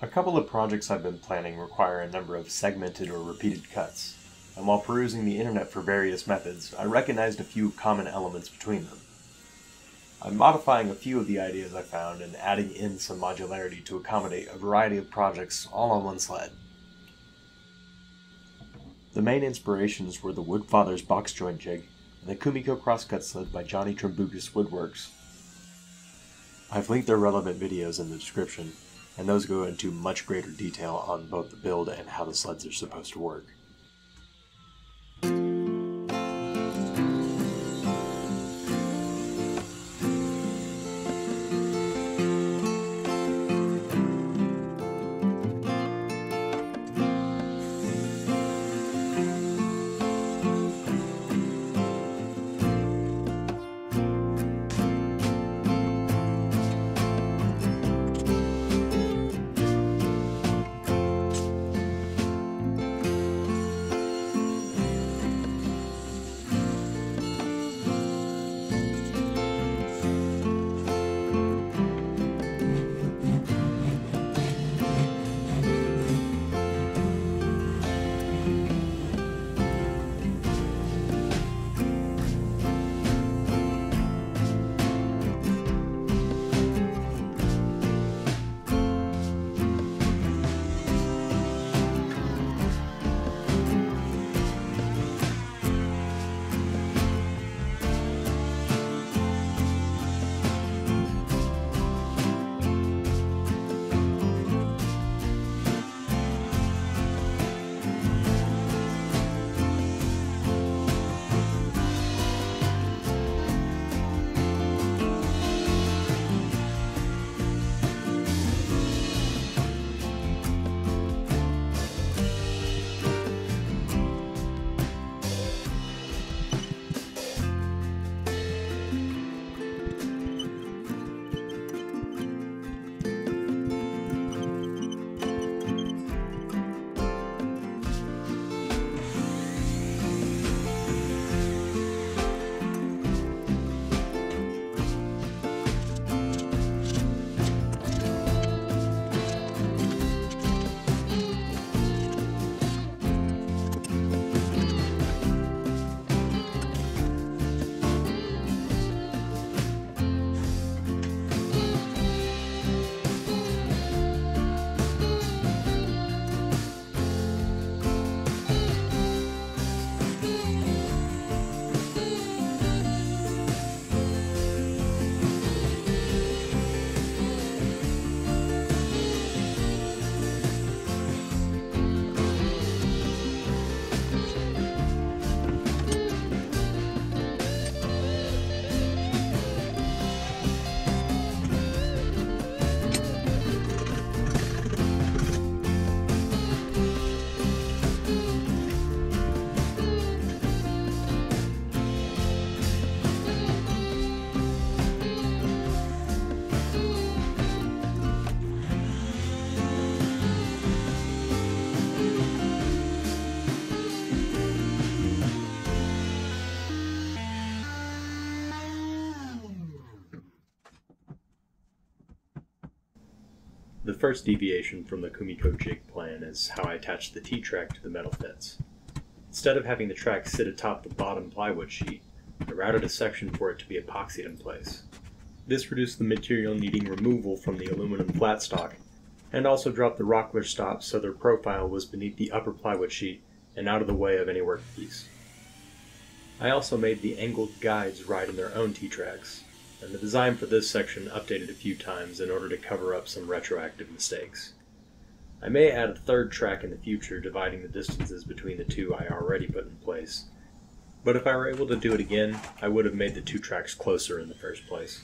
A couple of projects I've been planning require a number of segmented or repeated cuts, and while perusing the internet for various methods, I recognized a few common elements between them. I'm modifying a few of the ideas I found and adding in some modularity to accommodate a variety of projects all on one sled. The main inspirations were the Woodfathers box joint jig and the Kumiko crosscut sled by Johnny Tromboukis Woodworks. I've linked their relevant videos in the description, and those go into much greater detail on both the build and how the sleds are supposed to work. First deviation from the Kumiko jig plan is how I attach the T-track to the metal fence. Instead of having the track sit atop the bottom plywood sheet, I routed a section for it to be epoxied in place. This reduced the material needing removal from the aluminum flat stock, and also dropped the Rockler stops so their profile was beneath the upper plywood sheet and out of the way of any workpiece. I also made the angled guides ride in their own T-tracks, and the design for this section updated a few times in order to cover up some retroactive mistakes. I may add a third track in the future dividing the distances between the two I already put in place, but if I were able to do it again, I would have made the two tracks closer in the first place.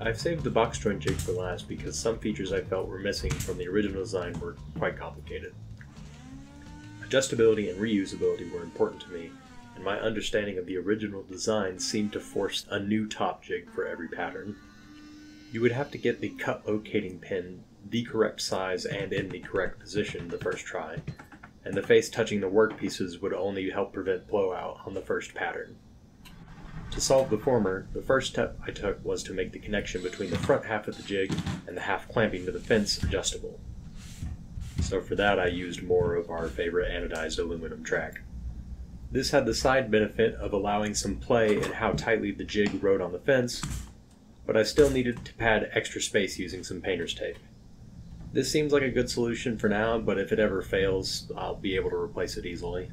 I've saved the box joint jig for last because some features I felt were missing from the original design were quite complicated. Adjustability and reusability were important to me, and my understanding of the original design seemed to force a new top jig for every pattern. You would have to get the cut locating pin the correct size and in the correct position the first try, and the face touching the workpieces would only help prevent blowout on the first pattern. To solve the former, the first step I took was to make the connection between the front half of the jig and the half clamping to the fence adjustable. So for that I used more of our favorite anodized aluminum track. This had the side benefit of allowing some play in how tightly the jig rode on the fence, but I still needed to pad extra space using some painter's tape. This seems like a good solution for now, but if it ever fails, I'll be able to replace it easily.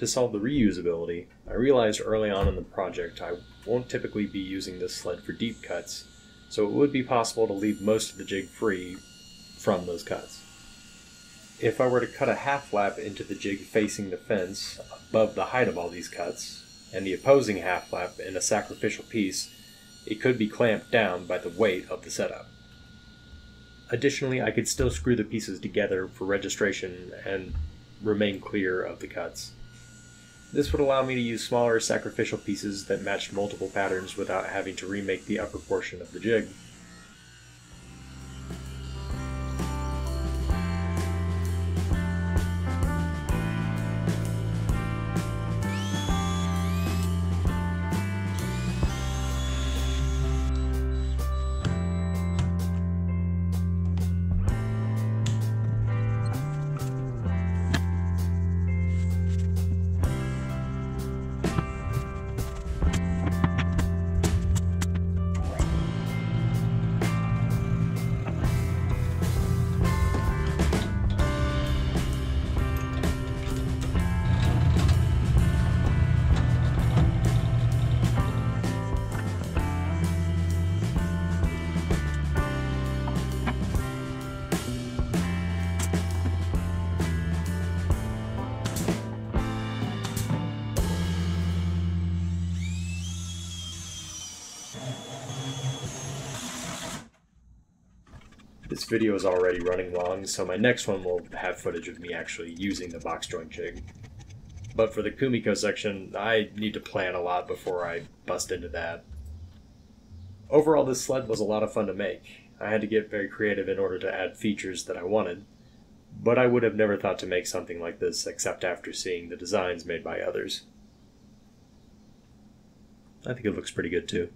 To solve the reusability, I realized early on in the project I won't typically be using this sled for deep cuts, so it would be possible to leave most of the jig free from those cuts. If I were to cut a half lap into the jig facing the fence above the height of all these cuts, and the opposing half lap in a sacrificial piece, it could be clamped down by the weight of the setup. Additionally, I could still screw the pieces together for registration and remain clear of the cuts. This would allow me to use smaller sacrificial pieces that matched multiple patterns without having to remake the upper portion of the jig. This video is already running long, so my next one will have footage of me actually using the box joint jig. But for the Kumiko section, I need to plan a lot before I bust into that. Overall, this sled was a lot of fun to make. I had to get very creative in order to add features that I wanted, but I would have never thought to make something like this except after seeing the designs made by others. I think it looks pretty good too.